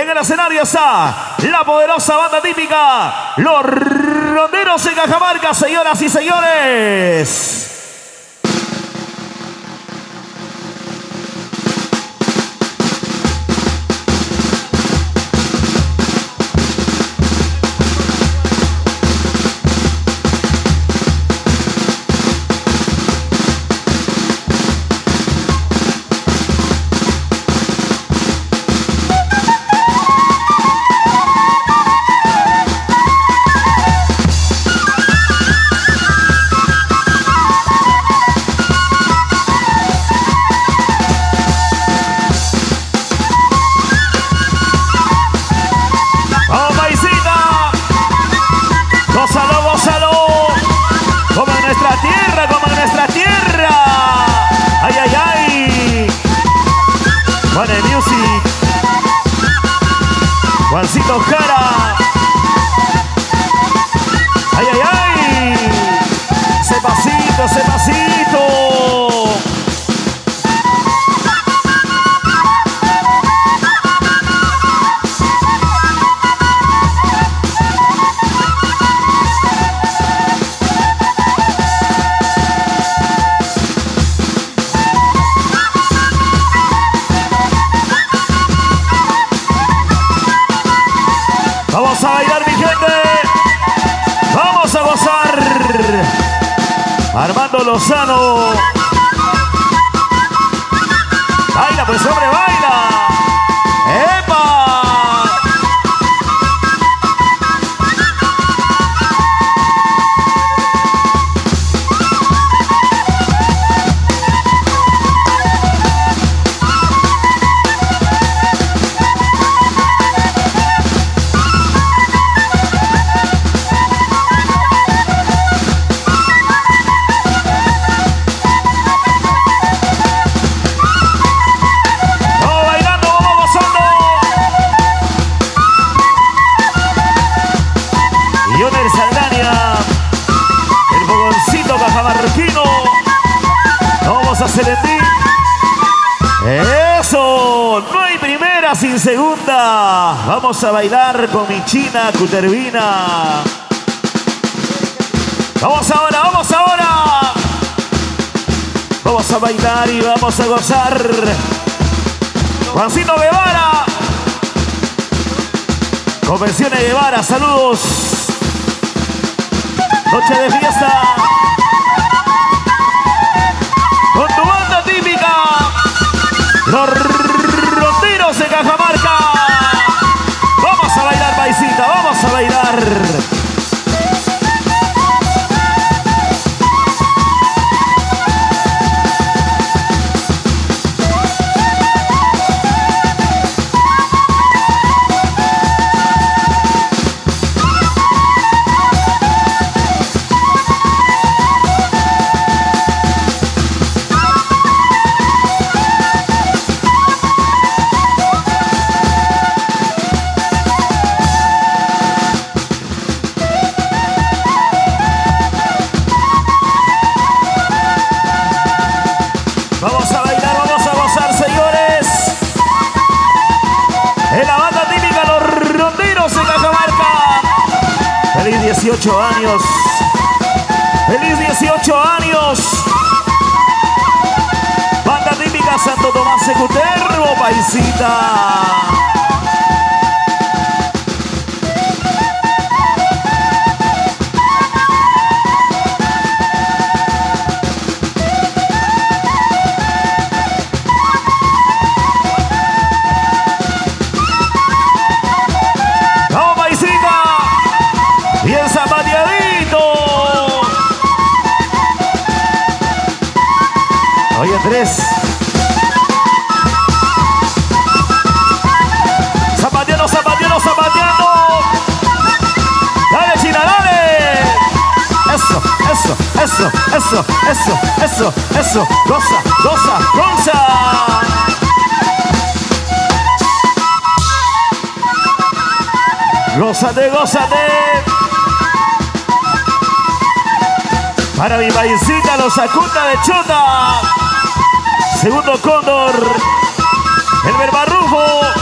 En el escenario está la poderosa banda típica, los ronderos en Cajamarca, señoras y señores. Jara. Armando Lozano. Baila, pues hombre, baila. Cajamarquino. Vamos a Celentín. Eso, no hay primera sin segunda. Vamos a bailar con mi china cutervina. Vamos ahora, vamos ahora. Vamos a bailar y vamos a gozar. Juancito Guevara. Convenciones Guevara, saludos. Noche de fiesta. Los ronderos de Cajamarca. Vamos a bailar, paisita, vamos a bailar. 18 años. Feliz 18 años. Banda típica Santo Tomás Secuterro, paisita. Oye, tres. Zapateando, zapateando, zapateando. Dale, China, dale. Eso, eso, eso, eso, eso, eso, eso. Goza, goza, goza. Gózate, gózate. Para mi paisita, los Acuta de Chota. Segundo cóndor. El Berbarrufo.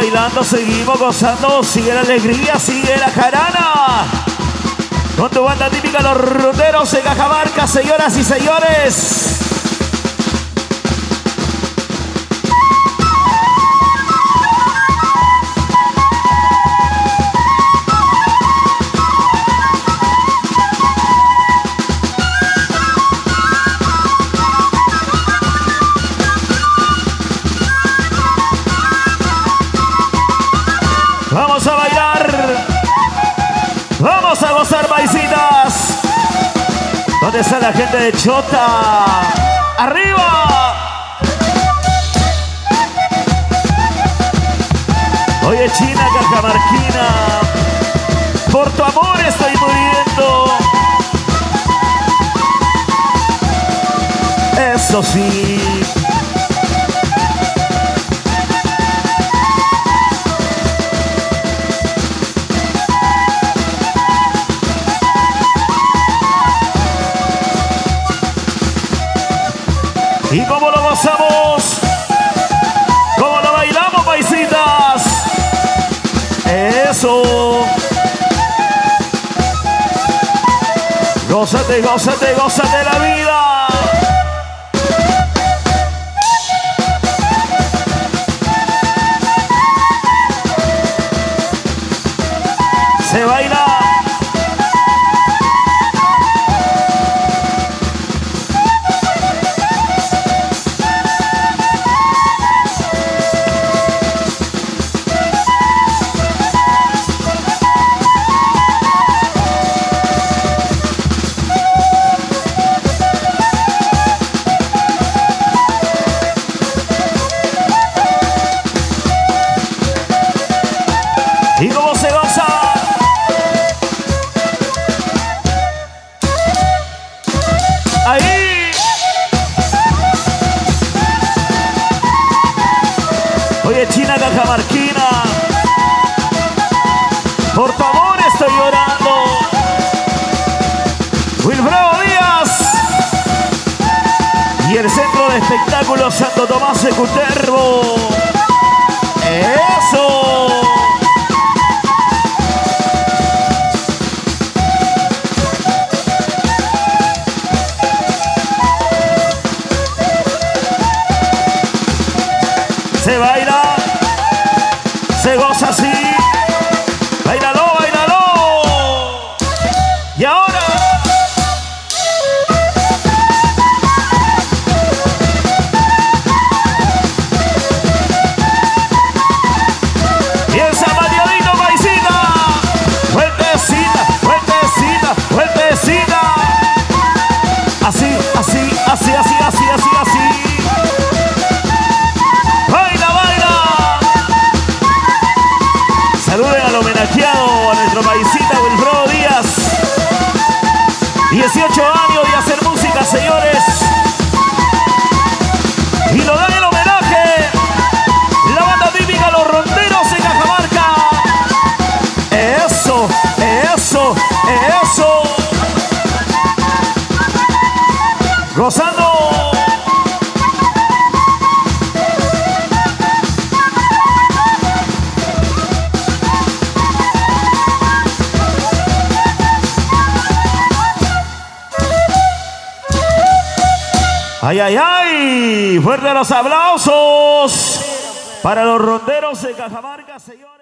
Bailando, seguimos gozando. Sigue la alegría, sigue la jarana. Con tu banda típica, los ronderos de Cajamarca, señoras y señores. ¿Dónde está la gente de Chota? ¡Arriba! Oye, China Cajamarquina. Por tu amor estoy muriendo. Eso sí. ¿Y cómo lo gozamos? ¿Cómo lo bailamos, paisitas? Eso. Gózate, gózate, gózate la vida. Espectáculos Santo Tomás de Cutervo. Ay, ay, ay. Fuerte los aplausos para los ronderos de Cajamarca, señores.